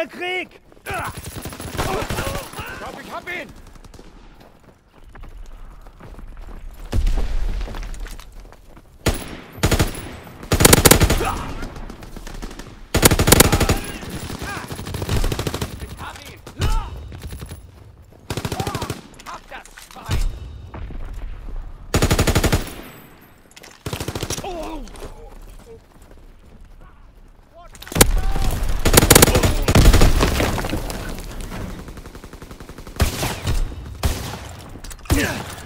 Der Krieg! Ah! Yeah.